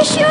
еще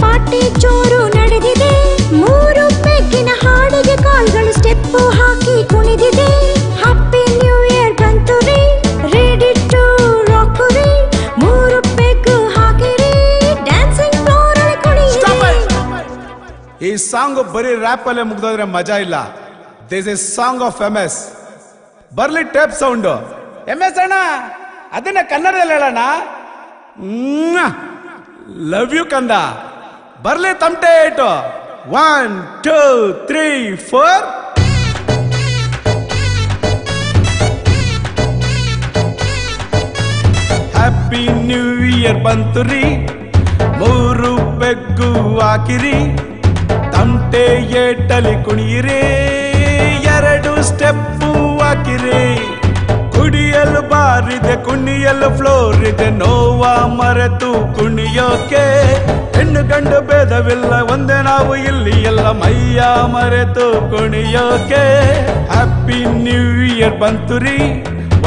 party ಜೋರು ನಡೆದಿದೆ. ಮೂರು ಬೆಕ್ಕಿನ ಹಾಡಿಗೆ ಕಾಲ್ಗಳು ಸ್ಟೆಪ್ಪು ಹಾಕಿ ಕುಣಿದಿದೆ. ಹ್ಯಾಪಿ ನ್ಯೂ ಇಯರ್ ಬಂತು ರೀ ರೆಡಿ ಟು ರಾಕ್ ರೀ ಮೂರು ಬೆಕ್ಕು ಹಾಕಿರಿ. ಡ್ಯಾನ್ಸಿಂಗ್ ಫ್ಲೋರ್ ಅಲ್ಲಿ ಕುಣಿಯಿರಿ. ಈ ಸಾಂಗ್ ಬರೀ ರ್ಯಾಪ್ ಅಲ್ಲೇ ಮುಗ್ದೋದ್ರೆ ಮಜಾ ಇಲ್ಲ. This is song of M S ಬರ್ಲಿ ಟೇಪ್ ಸೌಂಡ್ ಎಂ ಎಸ್ ಅಣ್ಣ ಅದನ್ನ ಕನ್ನಡದಲ್ಲಿ ಹೇಳೋಣ ಲವ್ ಯು ಕಂದ. ಬರ್ಲಿ ತಮಟೆ ಏಟು one two three four happy new year ಬಂತು ರೀ. ಮೂರು ಬೆಗ್ಗು ಹಾಕಿರಿ. ತಮಟೆ ಏಟಲಿ ಕುಣಿಯಿರಿ. ಎರಡು ಸ್ಟೆಪ್ಪು ಹಾಕಿರಿ. ಕುಡಿಯಲು ಬಾರಿದೆ, ಕುಣಿಯಲು ಫ್ಲೋರ್ ಇದೆ. ನೋವಾ ಮರೆತು ಕುಣಿಯೋಕೆ. ಹೆಣ್ಣು ಗಂಡು ಭೇದವಿಲ್ಲ ಒಂದೇ ನಾವು ಇಲ್ಲಿ ಎಲ್ಲ ಮೈಯ ಮರೆತು ಕುಣಿಯೋಕೆ ಹ್ಯಾಪಿ ನ್ಯೂ ಇಯರ್ ಬಂತು ರೀ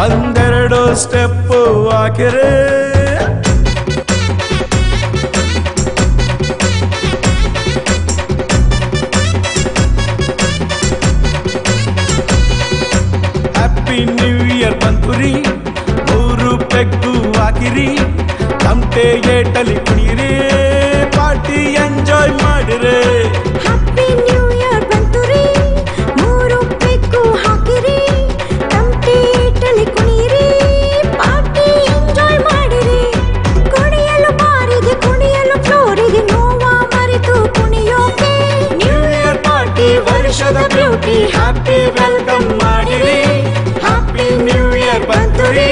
ಒಂದೆರಡು ಸ್ಟೆಪ್ಪು ಹಾಕಿರಿ ಹ್ಯಾಪಿ ನ್ಯೂ ಇಯರ್ ಬಂತು ರೀ ಮೂರು ಪೆಗ್ಗು ಹಾಕಿರಿ ತಮಟೆ ಏಟಲಿ ಕುಣಿಯಿರಿ ದೇಶದ ಬ್ಯೂಟಿ ಹ್ಯಾಪಿ ವೆಲ್ಕಮ್ ಮಾಡಿರಿ. ಹ್ಯಾಪಿ ನ್ಯೂ ಇಯರ್ ಬಂತು ರೀ